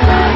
Bye.